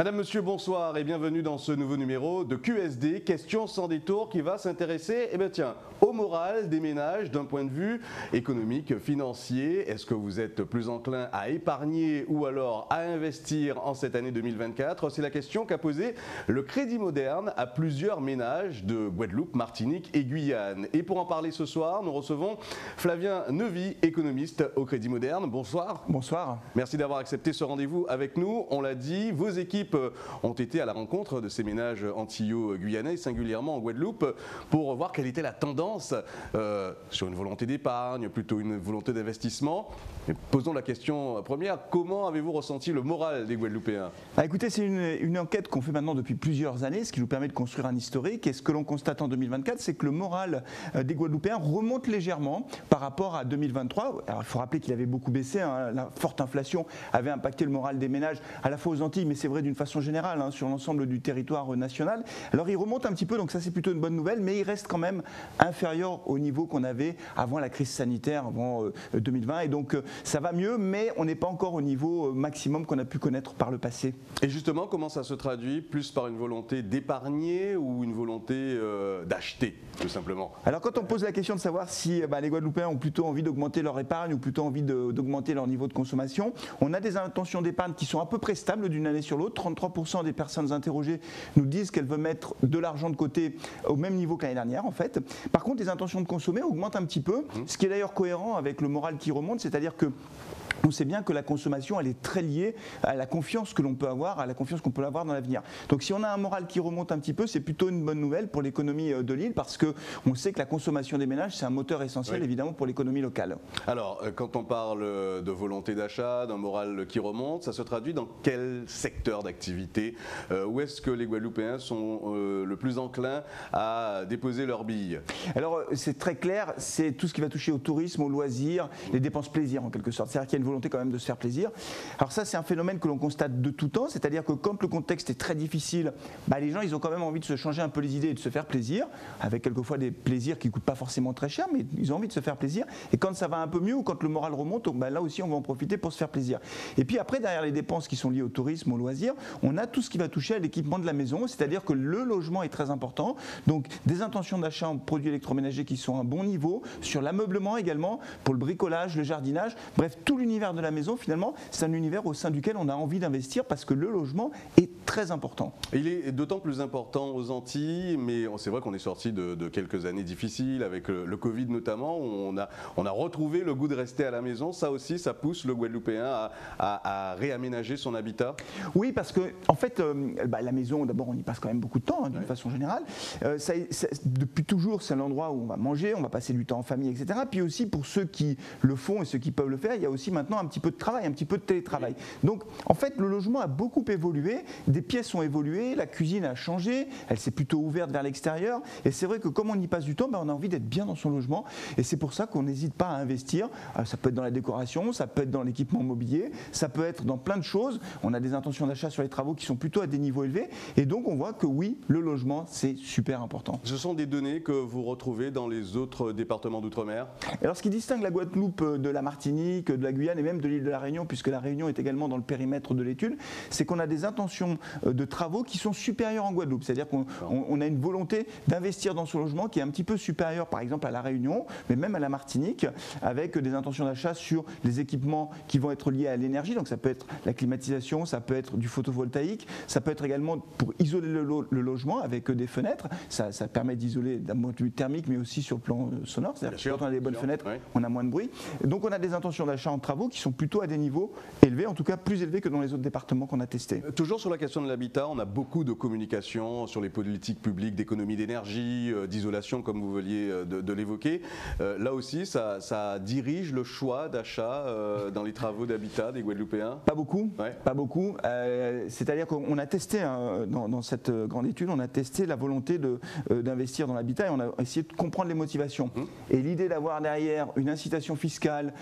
Madame, Monsieur, bonsoir et bienvenue dans ce nouveau numéro de QSD, question sans détour, qui va s'intéresser, eh bien tiens, au moral des ménages d'un point de vue économique, financier. Est-ce que vous êtes plus enclin à épargner ou alors à investir en cette année 2024 C'est la question qu'a posée le Crédit Moderne à plusieurs ménages de Guadeloupe, Martinique et Guyane. Et pour en parler ce soir, nous recevons Flavien Nevy, économiste au Crédit Moderne. Bonsoir. Bonsoir. Merci d'avoir accepté ce rendez-vous avec nous. On l'a dit, vos équipes ont été à la rencontre de ces ménages antillaux-guyanais, singulièrement en Guadeloupe, pour voir quelle était la tendance euh, sur une volonté d'épargne, plutôt une volonté d'investissement. Posons la question première, comment avez-vous ressenti le moral des Guadeloupéens? Ah, Écoutez, c'est une, enquête qu'on fait maintenant depuis plusieurs années, ce qui nous permet de construire un historique. Et ce que l'on constate en 2024, c'est que le moral euh, des Guadeloupéens remonte légèrement par rapport à 2023. Alors il faut rappeler qu'il avait beaucoup baissé, hein. la forte inflation avait impacté le moral des ménages à la fois aux Antilles, mais c'est vrai d'une façon générale hein, sur l'ensemble du territoire national. Alors il remonte un petit peu, donc ça c'est plutôt une bonne nouvelle, mais il reste quand même inférieur au niveau qu'on avait avant la crise sanitaire, avant 2020. Euh, et donc euh, ça va mieux, mais on n'est pas encore au niveau euh, maximum qu'on a pu connaître par le passé. Et justement, comment ça se traduit? Plus par une volonté d'épargner ou une volonté d'acheter, tout simplement? Alors quand on pose la question de savoir si bah, les Guadeloupéens ont plutôt envie d'augmenter leur épargne ou plutôt envie d'augmenter leur niveau de consommation, on a des intentions d'épargne qui sont à peu près stables d'une année sur l'autre. 33% des personnes interrogées nous disent qu'elles veulent mettre de l'argent de côté au même niveau que l'année dernière, en fait. Par contre, les intentions de consommer augmentent un petit peu, mmh. ce qui est d'ailleurs cohérent avec le moral qui remonte, c'est-à-dire que on sait bien que la consommation, elle est très liée à la confiance que l'on peut avoir, à la confiance qu'on peut avoir dans l'avenir. Donc si on a un moral qui remonte un petit peu, c'est plutôt une bonne nouvelle pour l'économie euh, de l'île parce qu'on sait que la consommation des ménages, c'est un moteur essentiel évidemment pour l'économie locale. Alors, euh, quand on parle de volonté d'achat, d'un moral qui remonte, ça se traduit dans quel secteur d'activité euh, Où est-ce que les Guadeloupéens sont le plus enclins à déposer leurs billes? Alors, c'est très clair, c'est tout ce qui va toucher au tourisme, aux loisirs, les dépenses plaisir en quelque sorte. C'est-à-dire qu'il y a une volonté quand même de se faire plaisir. Alors ça, c'est un phénomène que l'on constate de tout temps, c'est-à-dire que quand le contexte est très difficile, bah, les gens, ils ont quand même envie de se changer un peu les idées et de se faire plaisir, avec quelquefois des plaisirs qui ne coûtent pas forcément très cher, mais ils ont envie de se faire plaisir. Et quand ça va un peu mieux ou quand le moral remonte, bah, là aussi, on va en profiter pour se faire plaisir. Et puis après, derrière les dépenses qui sont liées au tourisme, au loisir, on a tout ce qui va toucher à l'équipement de la maison, c'est-à-dire que le logement est très important. Donc des intentions d'achat en produits électroménagers qui sont à un bon niveau, sur l'ameublement également, pour le bricolage, le jardinage, bref, tout l'univers de la maison, finalement, c'est un univers au sein duquel on a envie d'investir parce que le logement est très important. il est d'autant plus important aux Antilles, mais c'est vrai qu'on est sorti de, quelques années difficiles, avec le, Covid notamment, où on a, on a retrouvé le goût de rester à la maison. Ça aussi, ça pousse le Guadeloupéen à, réaménager son habitat Oui, parce que, en fait, euh, bah, la maison, d'abord, on y passe quand même beaucoup de temps, hein, d'une façon générale. Euh, ça, depuis toujours, c'est l'endroit où on va manger, on va passer du temps en famille, etc. Puis aussi, pour ceux qui le font et ceux qui peuvent le faire, il y a aussi maintenant un petit peu de travail, un petit peu de télétravail. Donc en fait, le logement a beaucoup évolué, des pièces ont évolué, la cuisine a changé, elle s'est plutôt ouverte vers l'extérieur. Et c'est vrai que comme on y passe du temps, ben, on a envie d'être bien dans son logement. Et c'est pour ça qu'on n'hésite pas à investir. Euh, ça peut être dans la décoration, ça peut être dans l'équipement mobilier, ça peut être dans plein de choses. On a des intentions d'achat sur les travaux qui sont plutôt à des niveaux élevés. Et donc on voit que oui, le logement, c'est super important. Ce sont des données que vous retrouvez dans les autres départements d'outre-mer? Alors ce qui distingue la Guadeloupe de la Martinique, de la Guyane, et même de l'île de la Réunion, puisque la Réunion est également dans le périmètre de l'étude, c'est qu'on a des intentions euh, de travaux qui sont supérieures en Guadeloupe. C'est-à-dire qu'on a une volonté d'investir dans ce logement qui est un petit peu supérieure, par exemple, à la Réunion, mais même à la Martinique, avec des intentions d'achat sur les équipements qui vont être liés à l'énergie. Donc ça peut être la climatisation, ça peut être du photovoltaïque, ça peut être également pour isoler le, logement avec des fenêtres. Ça, permet d'isoler d'un point de vue thermique, mais aussi sur le plan euh, sonore. C'est-à-dire que quand on a des bonnes fenêtres, on a moins de bruit. Donc on a des intentions d'achat en travaux qui sont plutôt à des niveaux élevés, en tout cas plus élevés que dans les autres départements qu'on a testés. Euh, toujours sur la question de l'habitat, on a beaucoup de communication sur les politiques publiques d'économie d'énergie, euh, d'isolation, comme vous vouliez euh, de, l'évoquer. là aussi, ça, dirige le choix d'achat dans les travaux d'habitat des Guadeloupéens? Pas beaucoup, pas beaucoup. C'est-à-dire qu'on a testé, hein, dans, cette grande étude, on a testé la volonté d'investir dans l'habitat et on a essayé de comprendre les motivations. Hum. Et l'idée d'avoir derrière une incitation fiscale,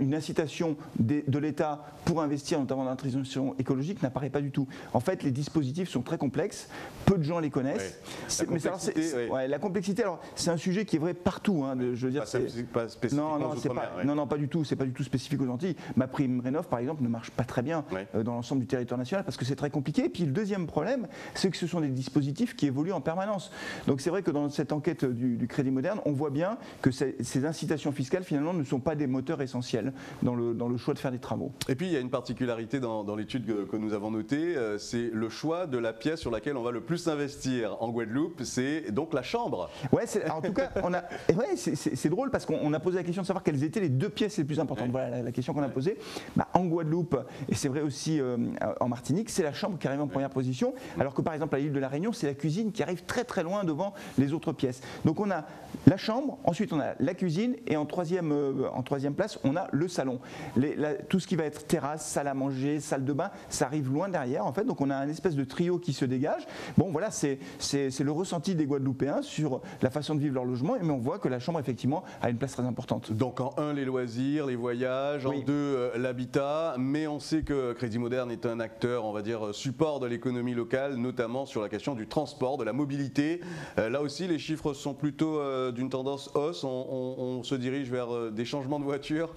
une incitation de l'État pour investir, notamment dans la transition écologique, n'apparaît pas du tout. En fait, les dispositifs sont très complexes, peu de gens les connaissent. La complexité, ouais, la complexité, alors c'est un sujet qui est vrai partout. Hein, je veux dire, pas, pas spécifique non, non, pas, non, non, pas du tout. C'est pas du tout spécifique aux Antilles. Ma prime rénov, par exemple, ne marche pas très bien euh, dans l'ensemble du territoire national parce que c'est très compliqué. Et puis le deuxième problème, c'est que ce sont des dispositifs qui évoluent en permanence. Donc c'est vrai que dans cette enquête du, Crédit Moderne, on voit bien que ces, incitations fiscales finalement ne sont pas des moteurs essentiels dans le, dans le choix de faire des travaux. Et puis il y a une particularité dans, dans l'étude que, nous avons notée, euh, c'est le choix de la pièce sur laquelle on va le plus investir en Guadeloupe, c'est donc la chambre. Ouais, en tout cas, on a, ouais, c'est drôle parce qu'on a posé la question de savoir quelles étaient les deux pièces les plus importantes. Voilà la, question qu'on a posée. Bah, en Guadeloupe, et c'est vrai aussi euh, en Martinique, c'est la chambre qui arrive en première position, alors que par exemple à l'île de la Réunion, c'est la cuisine qui arrive très très loin devant les autres pièces. Donc on a la chambre, ensuite on a la cuisine et en troisième, euh, en troisième place, on a le salon. Tout ce qui va être terrasse, salle à manger, salle de bain, ça arrive loin derrière en fait. Donc on a un espèce de trio qui se dégage. Bon voilà, c'est le ressenti des Guadeloupéens sur la façon de vivre leur logement, mais on voit que la chambre effectivement a une place très importante. Donc en un les loisirs, les voyages, en deux euh, l'habitat, mais on sait que Crédit Moderne est un acteur, on va dire, support de l'économie locale, notamment sur la question du transport, de la mobilité. Euh, là aussi, les chiffres sont plutôt d'une tendance hausse. On, se dirige vers des changements de voiture?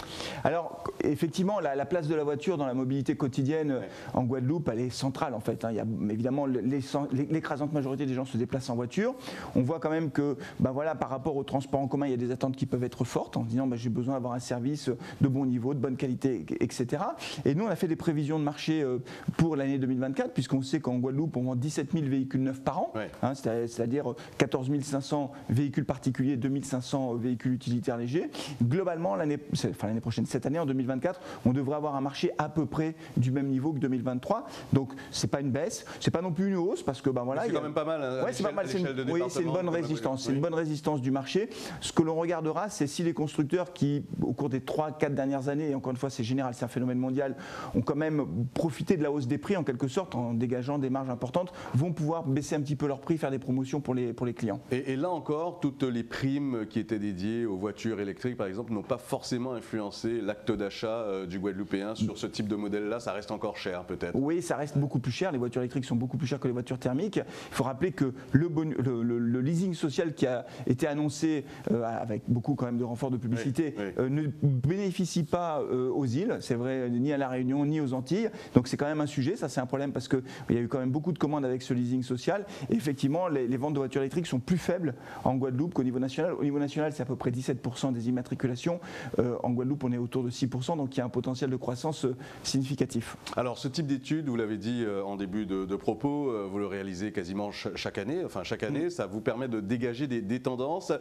Alors effectivement, la, place de la voiture dans la mobilité quotidienne en Guadeloupe, elle est centrale en fait. Hein. Il y a, évidemment, l'écrasante majorité des gens se déplacent en voiture. On voit quand même que, ben voilà, par rapport au transport en commun, il y a des attentes qui peuvent être fortes en disant ben, j'ai besoin d'avoir un service de bon niveau, de bonne qualité, etc. Et nous, on a fait des prévisions de marché euh, pour l'année 2024, puisqu'on sait qu'en Guadeloupe, on vend 17 000 véhicules neufs par an, hein, c'est-à-dire 14 500 véhicules particuliers, 2500 véhicules utilitaires légers. Globalement, l'année enfin, prochaine, cette année, en 2024, on devrait avoir un marché à peu près du même niveau que 2023. Donc, c'est pas une baisse, c'est pas non plus une hausse, parce que ben voilà. C'est quand même pas mal. Hein, ouais, c'est pas mal. oui, c'est une bonne résistance. C'est une bonne résistance du marché. Ce que l'on regardera, c'est si les constructeurs qui, au cours des 3-4 dernières années, et encore une fois, c'est général, c'est un phénomène mondial, ont quand même profité de la hausse des prix en quelque sorte, en dégageant des marges importantes, vont pouvoir baisser un petit peu leurs prix, faire des promotions pour les, pour les clients. Et, et là encore, toutes les primes qui étaient dédiées aux voitures électriques, par exemple, n'ont pas forcément influencé l'acte d'achat euh, du Guadeloupéen sur ce type de modèle-là. Ça reste encore cher, peut-être. Oui, ça reste beaucoup plus cher. Les voitures électriques sont beaucoup plus chères que les voitures thermiques. Il faut rappeler que le, le, leasing social qui a été annoncé euh, avec beaucoup quand même de renforts de publicité euh, ne bénéficie pas aux îles. C'est vrai ni à la Réunion ni aux Antilles. Donc c'est quand même un sujet. Ça c'est un problème parce qu'il y a eu quand même beaucoup de commandes avec ce leasing social. Et effectivement, les, les ventes de voitures électriques sont plus faibles en Guadeloupe qu'au niveau national. Au niveau national, c'est à peu près 17% des immatriculations. En Guadeloupe, on est autour de 6%, donc il y a un potentiel de croissance euh, significatif. Alors, ce type d'étude, vous l'avez dit euh, en début de, propos, vous le réalisez quasiment chaque année. Enfin, chaque année, mm. ça vous permet de dégager des, tendances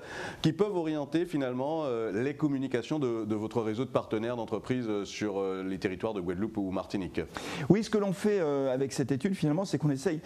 qui peuvent orienter finalement les communications de, de, votre réseau de partenaires d'entreprises sur les territoires de Guadeloupe ou Martinique. Oui, ce que l'on fait avec cette étude, finalement, c'est qu'on essaye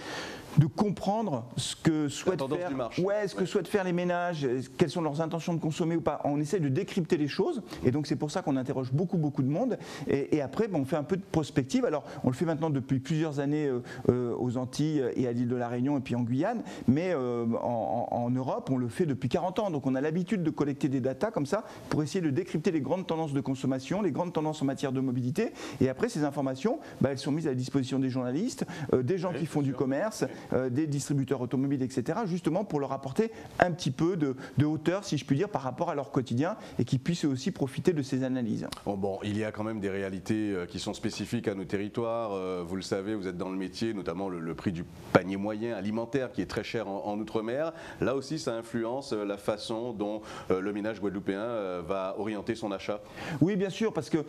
de comprendre ce que souhaitent faire, ouais, ce que souhaitent faire les ménages, quelles sont leurs intentions de consommer ou pas. On essaie de décrypter les choses et donc c'est pour ça qu'on interroge beaucoup beaucoup de monde. Et, après on fait un peu de prospective. Alors on le fait maintenant depuis plusieurs années euh, euh, aux Antilles et à l'île de la Réunion et puis en Guyane, mais euh, en, Europe on le fait depuis 40 ans. Donc on a l'habitude de collecter des datas comme ça pour essayer de décrypter les grandes tendances de consommation, les grandes tendances en matière de mobilité. Et après ces informations, bah, elles sont mises à la disposition des journalistes, des gens qui font du commerce, des distributeurs automobiles, etc. justement pour leur apporter un petit peu de, de hauteur, si je puis dire, par rapport à leur quotidien et qui puissent aussi profiter de ces analyses. Bon, il y a quand même des réalités euh, qui sont spécifiques à nos territoires. Euh, vous le savez, vous êtes dans le métier, notamment le, prix du panier moyen alimentaire qui est très cher en, Outre-mer. Là aussi, ça influence euh, la façon dont le ménage guadeloupéen va orienter son achat. Oui, bien sûr, parce qu'il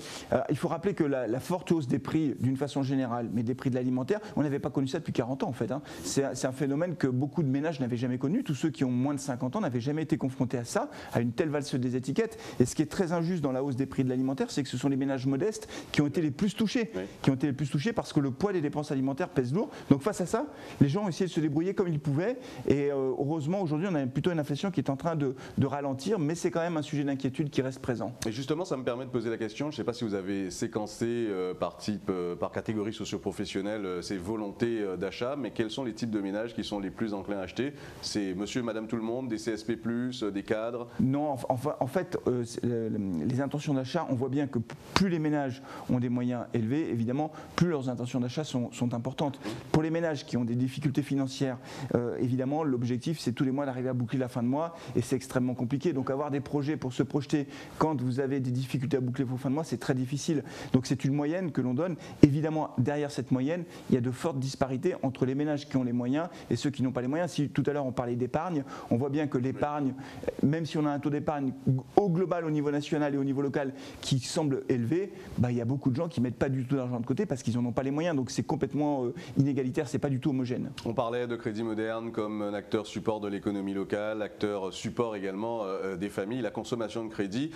il faut rappeler que la, forte hausse des prix, d'une façon générale, mais des prix de l'alimentaire, on n'avait pas connu ça depuis 40 ans en fait. Hein. C'est un phénomène que beaucoup de ménages n'avaient jamais connu. Tous ceux qui ont moins de 50 ans n'avaient jamais été confrontés à ça, à une telle valse des étiquettes. Et ce qui est très injuste dans la hausse des prix de l'alimentaire, c'est que ce sont les ménages modestes qui ont été les plus touchés, qui ont été les plus touchés parce que le poids des dépenses alimentaires pèse lourd. Donc face à ça, les gens ont essayé de se débrouiller comme ils pouvaient. Et euh, heureusement, aujourd'hui, on a plutôt une inflation qui est en train de, ralentir, mais c'est quand même un sujet d'inquiétude qui reste présent. Et justement, ça me permet de poser la question. Je ne sais pas si vous avez séquencé euh, par type, euh, par catégorie socioprofessionnelle ces volontés d'achat, mais quels sont les types de ménages qui sont les plus enclins à acheter C'est monsieur madame tout le monde, des CSP, des cadres Non, en, fait, les intentions d'achat, on voit bien que plus les ménages ont des moyens élevés, évidemment, plus leurs intentions d'achat sont, importantes. Pour les ménages qui ont des difficultés financières, euh, évidemment, l'objectif, c'est tous les mois d'arriver à boucler la fin de mois, et c'est extrêmement compliqué. Donc avoir des projets pour se projeter quand vous avez des difficultés à boucler vos fins de mois, c'est très difficile. Donc c'est une moyenne que l'on donne. Évidemment, derrière cette moyenne, il y a de fortes disparités entre les ménages qui ont les moyens et ceux qui n'ont pas les moyens. Si tout à l'heure on parlait d'épargne, on voit bien que l'épargne, même si on a un taux d'épargne au global, au niveau national et au niveau local qui semble élevé, bah, il y a beaucoup de gens qui mettent pas du tout d'argent de côté parce qu'ils n'en ont pas les moyens. Donc c'est complètement euh, inégalitaire, c'est pas du tout homogène. On parlait de Crédit Moderne comme un acteur support de l'économie locale, acteur support également euh, euh, des familles. La consommation de crédit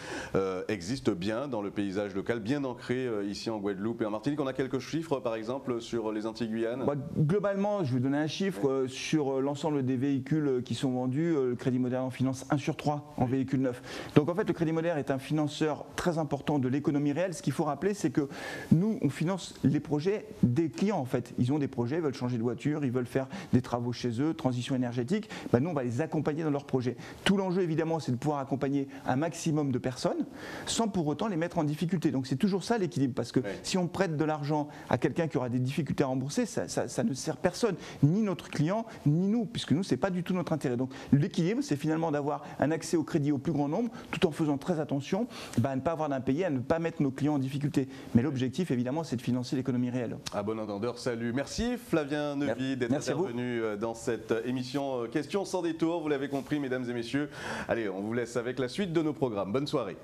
existe bien dans le paysage local, bien ancré ici en Guadeloupe et en Martinique. On a quelques chiffres par exemple sur les Antilles-Guyane? Bah, Globalement, je vais donner un chiffre. Sur l'ensemble des véhicules qui sont vendus, le Crédit Moderne en finance 1 sur 3 en véhicules neufs. Donc en fait, le Crédit Moderne est un financeur très important de l'économie réelle. Ce qu'il faut rappeler, c'est que nous, on finance les projets des clients en fait. Ils ont des projets, ils veulent changer de voiture, ils veulent faire des travaux chez eux, transition énergétique. Ben, nous, on va les accompagner dans leurs projets. Tout l'enjeu, évidemment, c'est de pouvoir accompagner un maximum de personnes sans pour autant les mettre en difficulté. Donc c'est toujours ça l'équilibre, parce que si on prête de l'argent à quelqu'un qui aura des difficultés à rembourser, ça, ne sert personne, ni notre client, ni nous, puisque nous, c'est pas du tout notre intérêt. Donc l'équilibre, c'est finalement d'avoir un accès au crédit au plus grand nombre, tout en faisant très attention ben, à ne pas avoir d'impayé, à ne pas mettre nos clients en difficulté. Mais l'objectif, évidemment, c'est de financer l'économie réelle. À bon entendeur, salut. Merci Flavien Nevy d'être intervenu euh, dans cette émission euh, Questions sans détour. Vous l'avez compris, mesdames et messieurs. Allez, on vous laisse avec la suite de nos programmes. Bonne soirée.